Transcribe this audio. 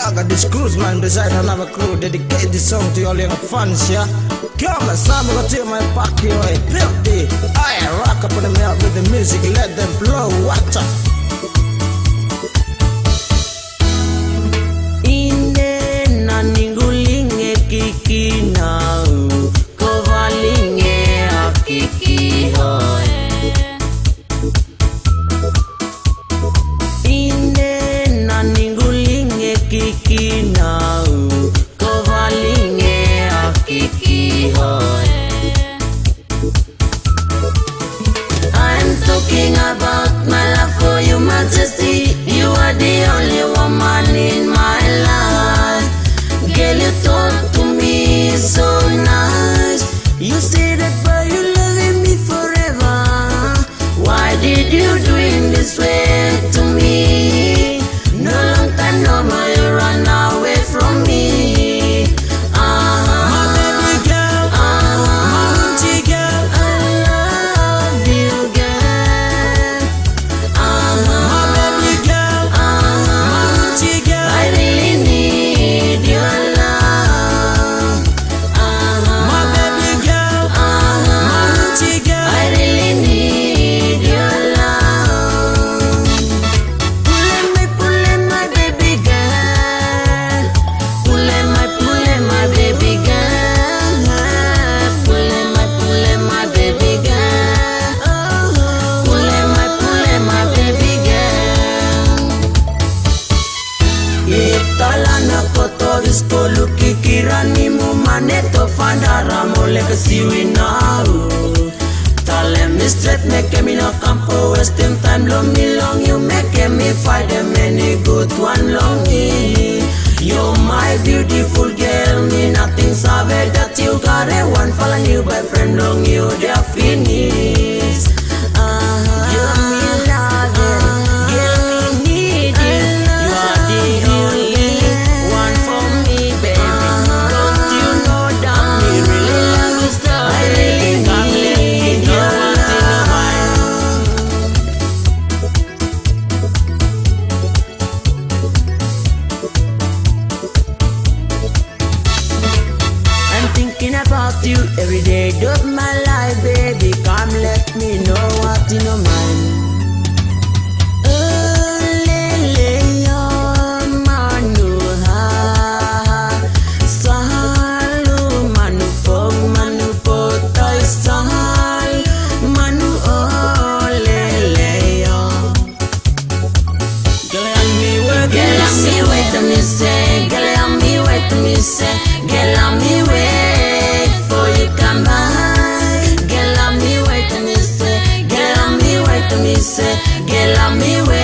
I got this cruise man beside another crew. Dedicate this song to all young fans, yeah. Come on, Sam, go to my pocket, oi, filthy. I rock up on the milk with the music, let them blow. What up? You doing this way kasiwi naru Tell me straight make me no come for wasting time long me long you. Make me fight them any good one long me. You're my beautiful girl me nothing savage that you got. A one a new boyfriend long you they're finished about you every day of my life, baby. Come let me know what in your mind. Lele. Salu, manu, fog, manu, potay. Manu, oh, lele. Girl, I'm me working. Girl, I'm me wait to me say, girl, I'm me wait to me say, girl, I'm me wait me wait